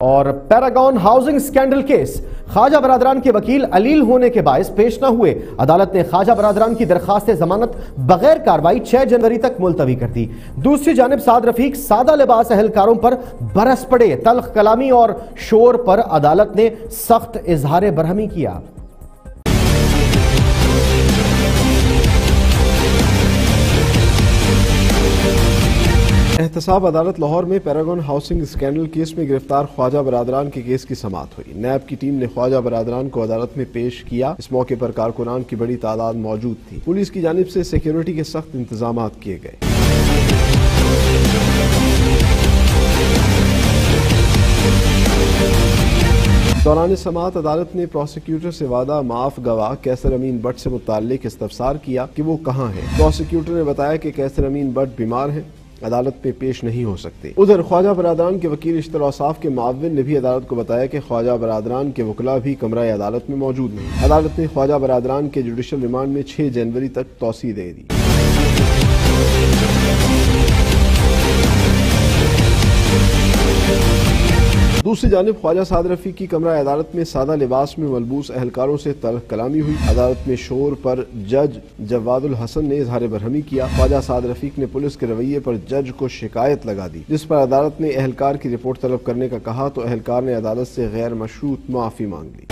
اور Paragon housing scandal case Khawaja برادران کے وکیل علیل ہونے کے باعث پیش نہ ہوئے۔ عدالت نے خواجہ برادران کی درخواست ضمانت بغیر کاروائی چھ جنوری تک ملتوی کر دی۔ دوسری جانب سعد رفیق سادہ لباس اہلکاروں پر برس پڑے۔ تلخ کلامی اور شور پر عدالت نے سخت اظہار برہمی کیا۔ احتساب عدالت لاہور میں پیراگون ہاؤسنگ اسکینڈل کیس میں گرفتار خواجہ برادران کے کیس کی سماعت ہوئی۔ نیب کی ٹیم نے خواجہ برادران کو عدالت میں پیش کیا۔ اس موقع پر کارکنان کی بڑی تعداد موجود تھی۔ پولیس کی جانب سے سیکیورٹی کے سخت انتظامات کیے گئے۔ دوران سماعت عدالت نے پروسیکیوٹر سے وعدہ معاف گواہ کیسر امین بٹ سے متعلق استفسار کیا کہ وہ کہاں ہے پروسیکیوٹر نے بتایا کہ کیسر امین بٹ بیمار ہیں۔ عدالت پہ پیش نہیں ہو سکتے۔ ادھر خواجہ برادران کے وکیل اشتر اوصاف کے معاون نے بھی عدالت کو بتایا کہ خواجہ برادران کے وکلا بھی کمرہ عدالت میں موجود نہیں عدالت نے خواجہ برادران کے جوڈیشل ریمانڈ میں چھ جنوری تک توسیع دے دی۔ دوسری جانب خواجہ سعد رفیق کی کمرہ عدالت میں سادہ لباس میں ملبوس اہلکاروں سے تلخ کلامی ہوئی۔ عدالت میں شور پر جج جواد الحسن نے اظہار برہمی کیا۔ خواجہ سعد رفیق نے پولیس کے رویے پر جج کو شکایت لگا دی، جس پر عدالت نے اہلکار کی رپورٹ طلب کرنے کا کہا تو اہلکار نے عدالت سے غیر مشروط معافی مانگ لی۔